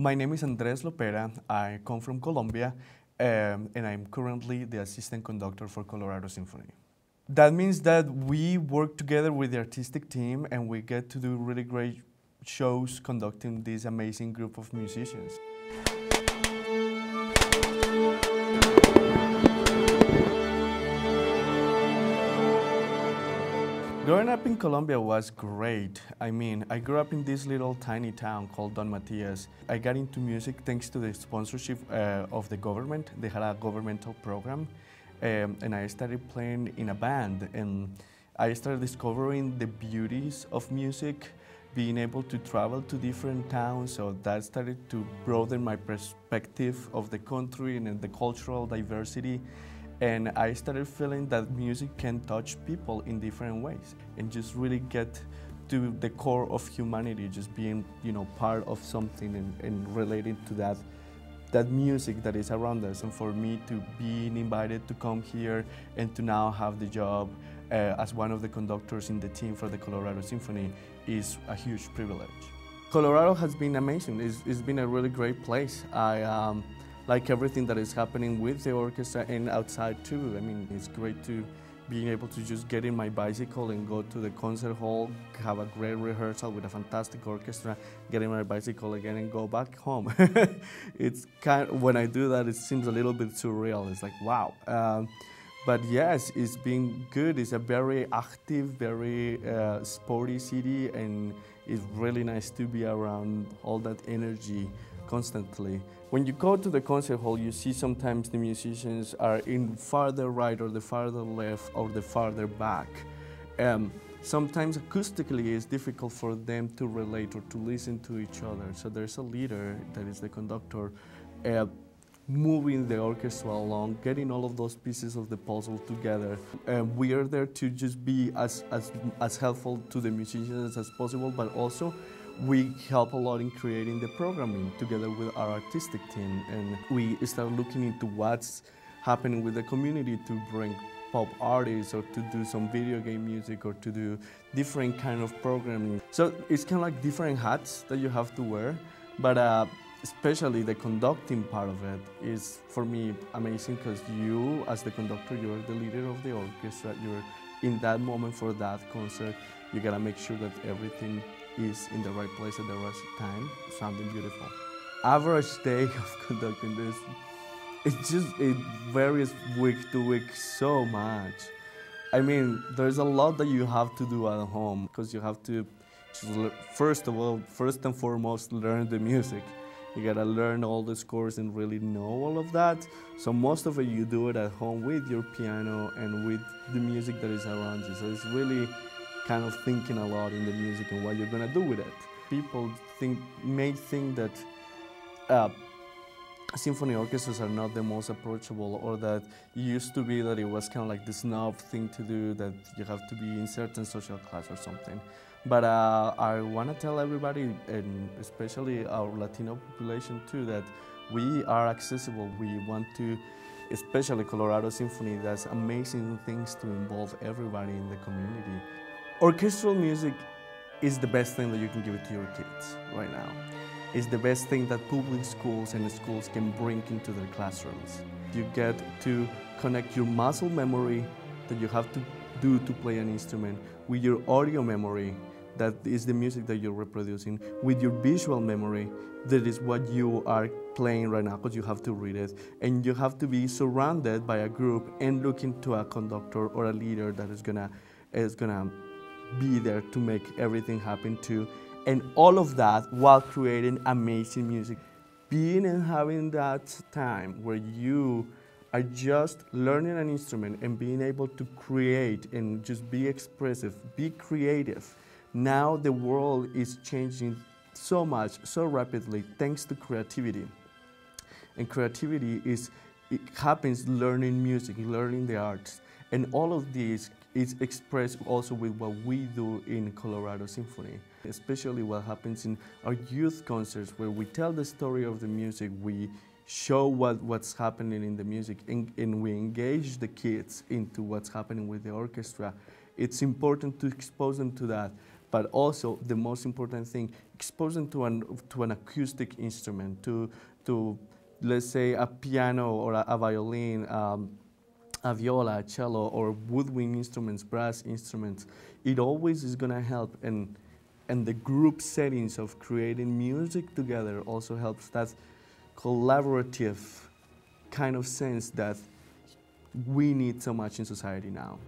My name is Andres Lopera. I come from Colombia, um, and I'm currently the assistant conductor for Colorado Symphony. That means that we work together with the artistic team and we get to do really great shows conducting this amazing group of musicians. Growing up in Colombia was great. I mean, I grew up in this little tiny town called Donmatías. I got into music thanks to the sponsorship uh, of the government. They had a governmental program, um, and I started playing in a band. And I started discovering the beauties of music, being able to travel to different towns. So that started to broaden my perspective of the country and the cultural diversity. And I started feeling that music can touch people in different ways and just really get to the core of humanity, just being, you know, part of something and, and relating to that that music that is around us. And for me to be invited to come here and to now have the job uh, as one of the conductors in the team for the Colorado Symphony is a huge privilege. Colorado has been amazing. It's, it's been a really great place. I, um, like everything that is happening with the orchestra and outside too. I mean, it's great to being able to just get in my bicycle and go to the concert hall, have a great rehearsal with a fantastic orchestra, get in my bicycle again and go back home. it's kind of, when I do that, it seems a little bit surreal. It's like, wow. Um, but yes, it's been good. It's a very active, very uh, sporty city, and it's really nice to be around all that energy constantly. When you go to the concert hall, you see sometimes the musicians are in farther right or the farther left or the farther back. Um, sometimes acoustically it's difficult for them to relate or to listen to each other. So there's a leader, that is the conductor, uh, moving the orchestra along, getting all of those pieces of the puzzle together. And we are there to just be as, as, as helpful to the musicians as possible, but also we help a lot in creating the programming together with our artistic team and we start looking into what's happening with the community to bring pop artists or to do some video game music or to do different kind of programming. So it's kind of like different hats that you have to wear, but uh, especially the conducting part of it is for me amazing because you as the conductor, you're the leader of the orchestra, you're in that moment for that concert, you gotta make sure that everything is in the right place at the right time, something beautiful. Average day of conducting this, it just it varies week to week so much. I mean, there's a lot that you have to do at home because you have to, first of all, first and foremost, learn the music. You gotta learn all the scores and really know all of that. So most of it you do it at home with your piano and with the music that is around you. So it's really kind of thinking a lot in the music and what you're gonna do with it. People think may think that uh, symphony orchestras are not the most approachable, or that it used to be that it was kind of like the snob thing to do, that you have to be in certain social class or something. But uh, I want to tell everybody, and especially our Latino population too, that we are accessible. We want to, especially Colorado Symphony, does amazing things to involve everybody in the community. Orchestral music is the best thing that you can give it to your kids right now. It's the best thing that public schools and schools can bring into their classrooms. You get to connect your muscle memory that you have to do to play an instrument with your audio memory that is the music that you're reproducing with your visual memory that is what you are playing right now because you have to read it and you have to be surrounded by a group and looking to a conductor or a leader that is gonna is gonna be there to make everything happen too. And all of that while creating amazing music. Being and having that time where you are just learning an instrument and being able to create and just be expressive, be creative. Now the world is changing so much, so rapidly, thanks to creativity. And creativity is, it happens learning music, learning the arts. And all of these is expressed also with what we do in Colorado Symphony, especially what happens in our youth concerts where we tell the story of the music, we show what, what's happening in the music, and, and we engage the kids into what's happening with the orchestra. It's important to expose them to that. but also the most important thing, expose them to an, to an acoustic instrument, to, to let's say a piano or a, a violin, um, a viola, a cello, or woodwind instruments, brass instruments. It always is going to help. And, and the group settings of creating music together also helps that collaborative kind of sense that we need so much in society now.